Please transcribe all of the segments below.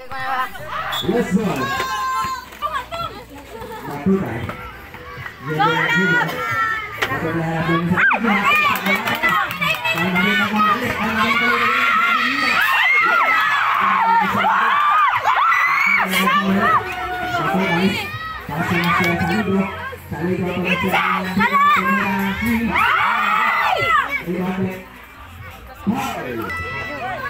Let's go. Satu kan? Dia dia dia. Ada ada ada. Kalau balik nak balik, kalau balik kalau Satu guys. Kasih masih satu dua. Kali dua pengajar yang Lima menit. Hai. Eh, siapa yang pilih sih, Mas? Ayo. Terus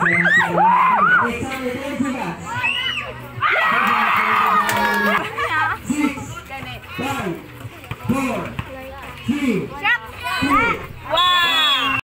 Six, five, four, three, two,